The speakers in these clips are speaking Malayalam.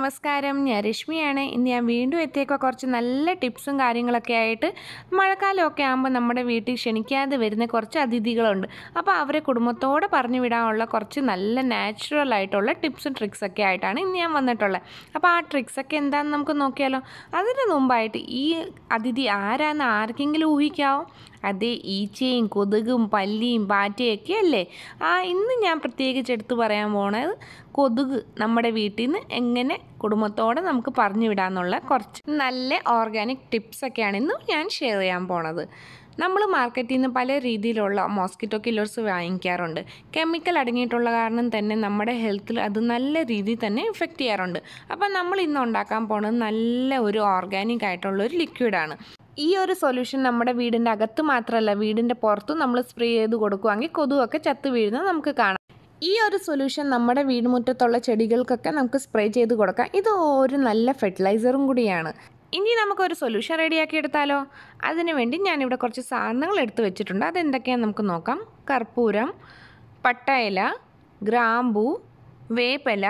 നമസ്കാരം. ഞാൻ രശ്മിയാണ്. ഇന്ന് ഞാൻ വീണ്ടും എത്തിയേക്കുക കുറച്ച് നല്ല ടിപ്സും കാര്യങ്ങളൊക്കെ ആയിട്ട് മഴക്കാലമൊക്കെ ആകുമ്പോൾ നമ്മുടെ വീട്ടിൽ ക്ഷണിക്കാതെ വരുന്ന കുറച്ച് അതിഥികളുണ്ട്. അപ്പോൾ അവരെ കുടുംബത്തോടെ പറഞ്ഞു വിടാനുള്ള കുറച്ച് നല്ല നാച്ചുറൽ ആയിട്ടുള്ള ടിപ്സും ട്രിക്സൊക്കെ ആയിട്ടാണ് ഇന്ന് ഞാൻ വന്നിട്ടുള്ളത്. അപ്പോൾ ആ ട്രിക്സൊക്കെ എന്താണെന്ന് നമുക്ക് നോക്കിയാലോ? അതിന് മുമ്പായിട്ട് ഈ അതിഥി ആരാന്ന് ആർക്കെങ്കിലും ഊഹിക്കാവോ? അതേ ഈച്ചയും കൊതുകും പല്ലിയും പാറ്റയൊക്കെ അല്ലേ? ആ ഇന്ന് ഞാൻ പ്രത്യേകിച്ച് എടുത്തു പറയാൻ പോണത് കൊതുക് നമ്മുടെ വീട്ടിൽ നിന്ന് എങ്ങനെ കുടുംബത്തോടെ നമുക്ക് പറഞ്ഞു വിടാമെന്നുള്ള കുറച്ച് നല്ല ഓർഗാനിക് ടിപ്സൊക്കെയാണ് ഇന്ന് ഞാൻ ഷെയർ ചെയ്യാൻ പോണത്. നമ്മൾ മാർക്കറ്റിൽ നിന്ന് പല രീതിയിലുള്ള മോസ്കിറ്റോ കില്ലേഴ്സ് വാങ്ങിക്കാറുണ്ട്. കെമിക്കൽ അടങ്ങിയിട്ടുള്ള കാരണം തന്നെ നമ്മുടെ ഹെൽത്തിൽ അത് നല്ല രീതിയിൽ തന്നെ ഇഫക്റ്റ് ചെയ്യാറുണ്ട്. അപ്പം നമ്മൾ ഇന്ന് ഉണ്ടാക്കാൻ പോണത് നല്ല ഒരു ഓർഗാനിക് ആയിട്ടുള്ള ഒരു ലിക്വിഡാണ്. ഈ ഒരു സൊല്യൂഷൻ നമ്മുടെ വീടിന്റെ അകത്ത് മാത്രമല്ല വീടിന്റെ പുറത്തും നമ്മൾ സ്പ്രേ ചെയ്ത് കൊടുക്കുവാണെങ്കിൽ കൊതുവൊക്കെ ചത്തു വീഴുന്നത് നമുക്ക് കാണാം. ഈ ഒരു സൊല്യൂഷൻ നമ്മുടെ വീടുമുറ്റത്തുള്ള ചെടികൾക്കൊക്കെ നമുക്ക് സ്പ്രേ ചെയ്ത് കൊടുക്കാം. ഇത് ഒരു നല്ല ഫെർട്ടിലൈസറും കൂടിയാണ്. ഇനി നമുക്കൊരു സൊല്യൂഷൻ റെഡിയാക്കി എടുത്താലോ? അതിനുവേണ്ടി ഞാനിവിടെ കുറച്ച് സാധനങ്ങൾ എടുത്തു വെച്ചിട്ടുണ്ട്. അതെന്തൊക്കെയാണെന്ന് നമുക്ക് നോക്കാം. കർപ്പൂരം പട്ടയില ഗ്രാമ്പൂ വേപ്പല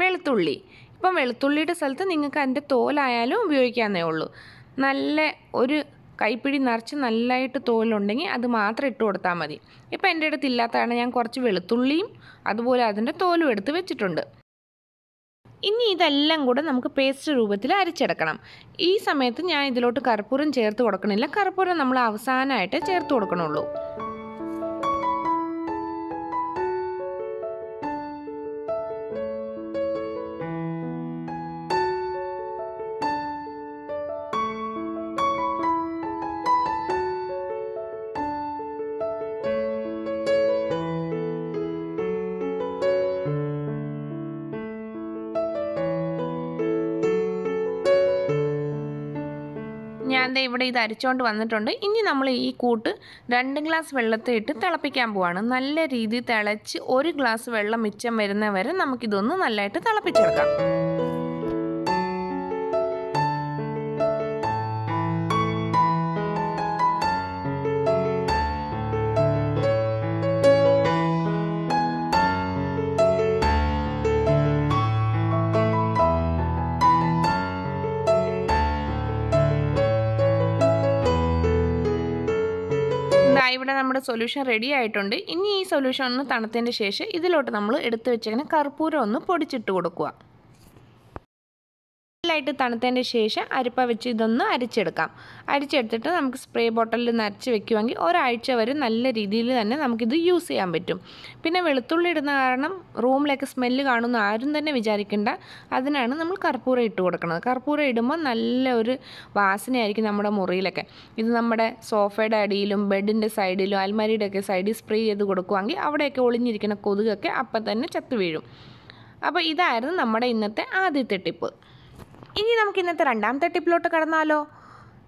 വെളുത്തുള്ളി. ഇപ്പം വെളുത്തുള്ളിയുടെ സ്ഥലത്ത് നിങ്ങൾക്ക് അതിന്റെ തോലായാലും ഉപയോഗിക്കാവുന്നേ ഉള്ളൂ. നല്ല ഒരു കൈപ്പിടി നിറച്ച് നല്ലതായിട്ട് തോലുണ്ടെങ്കിൽ അത് മാത്രം ഇട്ട് കൊടുത്താൽ മതി. ഇപ്പം എന്റെ അടുത്ത് ഇല്ലാത്തതാണ് ഞാൻ കുറച്ച് വെളുത്തുള്ളിയും അതുപോലെ അതിന്റെ തോലും എടുത്ത് വെച്ചിട്ടുണ്ട്. ഇനി ഇതെല്ലാം കൂടെ നമുക്ക് പേസ്റ്റ് രൂപത്തിൽ അരച്ചെടുക്കണം. ഈ സമയത്ത് ഞാൻ ഇതിലോട്ട് കർപ്പൂരം ചേർത്ത് കൊടുക്കണില്ല. കർപ്പൂരം നമ്മൾ അവസാനമായിട്ട് ചേർത്ത് കൊടുക്കണുള്ളൂ. ഞാൻ ദേ ഇവിടെ ഇത് അരിച്ചുകൊണ്ട് വന്നിട്ടുണ്ട്. ഇനി നമ്മൾ ഈ കൂട്ട് രണ്ട് ഗ്ലാസ് വെള്ളത്തിൽ ഇട്ട് തിളപ്പിക്കാൻ പോവാണ്. നല്ല രീതിയിൽ തിളച്ച് ഒരു ഗ്ലാസ് വെള്ളം മിച്ചം വരുന്ന വരെ നമുക്കിതൊന്ന് നല്ലതായിട്ട് തിളപ്പിച്ചെടുക്കാം. ഇവിടെ നമ്മുടെ സൊല്യൂഷൻ റെഡി ആയിട്ടുണ്ട്. ഇനി ഈ സൊല്യൂഷൻ ഒന്ന് തണുത്തതിന്റെ ശേഷം ഇതിലോട്ട് നമ്മൾ എടുത്തു വെച്ചേക്കുന്ന കർപ്പൂരം ഒന്ന് പൊടിച്ചിട്ട് കൊടുക്കുക. നല്ലതായിട്ട് തണുത്തതിന്റെ ശേഷം അരിപ്പ വെച്ച് ഇതൊന്ന് അരിച്ചെടുക്കാം. അരിച്ചെടുത്തിട്ട് നമുക്ക് സ്പ്രേ ബോട്ടിലിൽ നരച്ച് വെക്കുവാണെങ്കിൽ ഒരാഴ്ച വരെ നല്ല രീതിയിൽ തന്നെ നമുക്കിത് യൂസ് ചെയ്യാൻ പറ്റും. പിന്നെ വെളുത്തുള്ളി ഇടുന്ന കാരണം റൂമിലേക്ക് സ്മെല്ല് കാണുമെന്ന് ആരും തന്നെ വിചാരിക്കേണ്ട. അതിനാണ് നമ്മൾ കർപ്പൂരം ഇട്ട് കൊടുക്കുന്നത്. കർപ്പൂരം ഇടുമ്പോൾ നല്ല ഒരു വാസനയായിരിക്കും നമ്മുടെ മുറിയിലൊക്കെ. ഇത് നമ്മുടെ സോഫയുടെ അടിയിലും ബെഡിന്റെ സൈഡിലും അൽമാരിയുടെ ഒക്കെ സൈഡിൽ സ്പ്രേ ചെയ്ത് കൊടുക്കുവാണെങ്കിൽ അവിടെയൊക്കെ ഒളിഞ്ഞിരിക്കുന്ന കൊതുകൊക്കെ അപ്പം തന്നെ ചത്തു വീഴും. അപ്പോൾ ഇതായിരുന്നു നമ്മുടെ ഇന്നത്തെ ആദ്യത്തെ ടിപ്പ്. ഇനി നമുക്ക് ഇന്നത്തെ രണ്ടാമത്തെ ടിപ്പിലോട്ട് കടന്നാലോ?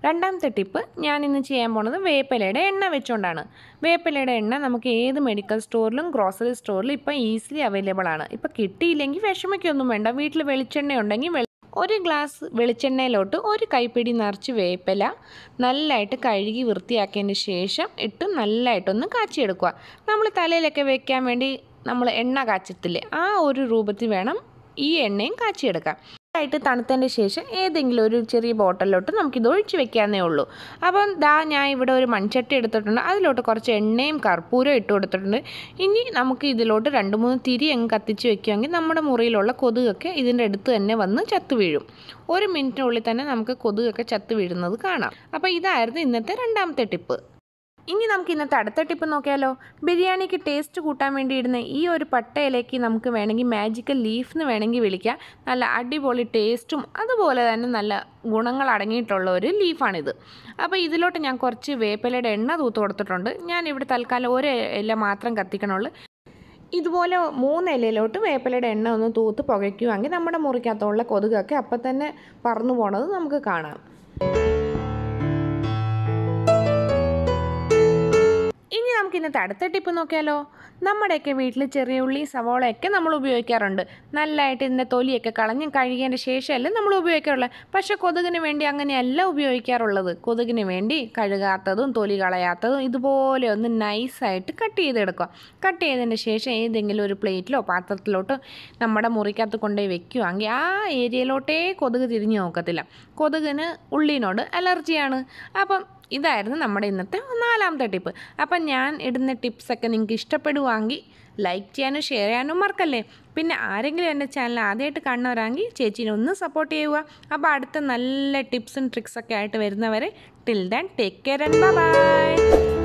രണ്ടാമത്തെ ടിപ്പ് ഞാൻ ഇന്ന് ചെയ്യാൻ പോണത് വേപ്പിലയുടെ എണ്ണ വെച്ചുകൊണ്ടാണ് വേപ്പിലയുടെ എണ്ണ നമുക്ക് ഏത് മെഡിക്കൽ സ്റ്റോറിലും ഗ്രോസറി സ്റ്റോറിലും ഇപ്പം ഈസിലി അവൈലബിൾ ആണ്. ഇപ്പം കിട്ടിയില്ലെങ്കിൽ വിഷമിക്കൊന്നും വേണ്ട. വീട്ടിൽ വെളിച്ചെണ്ണ ഉണ്ടെങ്കിൽ ഒരു ഗ്ലാസ് വെളിച്ചെണ്ണയിലോട്ട് ഒരു കൈപ്പിടി നിറച്ച് വേപ്പില നല്ലതായിട്ട് കഴുകി വൃത്തിയാക്കിയതിന് ശേഷം ഇട്ട് നല്ലതായിട്ടൊന്ന് കാച്ചിയെടുക്കുക. നമ്മൾ തലയിലൊക്കെ വെക്കാൻ വേണ്ടി നമ്മൾ എണ്ണ കാച്ചത്തില്ലേ? ആ ഒരു രൂപത്തിൽ വേണം ഈ എണ്ണയും കാച്ചിയെടുക്കാം ആയിട്ട് തണുത്തതിന്റെ ശേഷം ഏതെങ്കിലും ഒരു ചെറിയ ബോട്ടലിലോട്ട് നമുക്കിത് ഒഴിച്ച് വെക്കാന്നേ ഉള്ളൂ. അപ്പം ദാ ഞാൻ ഇവിടെ ഒരു മൺചട്ടി എടുത്തിട്ടുണ്ട്. അതിലോട്ട് കുറച്ച് എണ്ണയും കർപ്പൂരവും ഇട്ട് കൊടുത്തിട്ടുണ്ട്. ഇനി നമുക്ക് ഇതിലോട്ട് രണ്ട് മൂന്ന് തിരി അങ്ങ് കത്തിച്ച് വെക്കുകയാണെങ്കിൽ നമ്മുടെ മുറിയിലുള്ള കൊതുകൊക്കെ ഇതിന്റെ അടുത്ത് തന്നെ വന്ന് ചത്തു വീഴും. ഒരു മിനിറ്റിനുള്ളിൽ തന്നെ നമുക്ക് കൊതുകൊക്കെ ചത്തു വീഴുന്നത് കാണാം. അപ്പോൾ ഇതായിരുന്നു ഇന്നത്തെ രണ്ടാമത്തെ ടിപ്പ്. ഇനി നമുക്ക് ഇന്നത്തെ അടുത്ത ടിപ്പ് നോക്കിയാലോ? ബിരിയാണിക്ക് ടേസ്റ്റ് കൂട്ടാൻ വേണ്ടി ഇടുന്ന ഈ ഒരു പട്ടയിലേക്ക് നമുക്ക് വേണമെങ്കിൽ മാജിക്കൽ ലീഫ് എന്ന് വേണമെങ്കിൽ വിളിക്കാം. നല്ല അടിപൊളി ടേസ്റ്റും അതുപോലെ തന്നെ നല്ല ഗുണങ്ങൾ അടങ്ങിയിട്ടുള്ള ഒരു ലീഫാണിത് അപ്പോൾ ഇതിലോട്ട് ഞാൻ കുറച്ച് വേപ്പിലയുടെ എണ്ണ തൂത്ത് കൊടുത്തിട്ടുണ്ട്. ഞാൻ ഇവിടെ തൽക്കാലം ഒരു ഇല മാത്രം കത്തിക്കണുള്ളൂ. ഇതുപോലെ മൂന്ന് ഇലയിലോട്ട് വേപ്പിലയുടെ എണ്ണ ഒന്ന് തൂത്ത് പുകയ്ക്കുവാണെങ്കിൽ നമ്മുടെ മുറിക്കകത്തുള്ള കൊതുകൊക്കെ അപ്പം തന്നെ പറന്നു പോണത് നമുക്ക് കാണാം. ഇനി നമുക്ക് ഇന്നത്തെ അടുത്ത നോക്കിയാലോ? നമ്മുടെയൊക്കെ വീട്ടിൽ ചെറിയ ഉള്ളി സവോളയൊക്കെ നമ്മൾ ഉപയോഗിക്കാറുണ്ട്. നല്ലതായിട്ട് ഇതിന്റെ തൊലിയൊക്കെ കളഞ്ഞ് കഴുകിയതിന്റെ ശേഷമല്ലേ നമ്മൾ ഉപയോഗിക്കാറുള്ളത് പക്ഷേ കൊതുകിന് വേണ്ടി അങ്ങനെയല്ല ഉപയോഗിക്കാറുള്ളത്. കൊതുകിന് വേണ്ടി കഴുകാത്തതും തൊലി കളയാത്തതും ഇതുപോലെ ഒന്ന് നൈസായിട്ട് കട്ട് ചെയ്തെടുക്കുക. കട്ട് ചെയ്തതിന് ശേഷം ഏതെങ്കിലും ഒരു പ്ലേറ്റിലോ പാത്രത്തിലോട്ടോ നമ്മുടെ മുറിക്കകത്ത് കൊണ്ടുപോയി വെക്കുകയാണെങ്കിൽ ആ ഏരിയയിലോട്ടേ കൊതുക് തിരിഞ്ഞു നോക്കത്തില്ല. കൊതുകിന് ഉള്ളിനോട് അലർജിയാണ്. അപ്പം ഇതായിരുന്നു നമ്മുടെ ഇന്നത്തെ നാലാമത്തെ ടിപ്പ് അപ്പം ഞാൻ ഇടുന്ന ടിപ്സൊക്കെ നിങ്ങൾക്ക് ഇഷ്ടപ്പെടുവാണെങ്കിൽ ലൈക്ക് ചെയ്യാനും ഷെയർ ചെയ്യാനും മറക്കല്ലേ? പിന്നെ ആരെങ്കിലും എന്റെ ചാനൽ ആദ്യമായിട്ട് കാണുന്നവരാണെങ്കിൽ ചേച്ചീനെ ഒന്ന് സപ്പോർട്ട് ചെയ്യുക. അപ്പോൾ അടുത്ത നല്ല ടിപ്സും ട്രിക്സൊക്കെ ആയിട്ട് വരുന്നവരെ till then take care and bye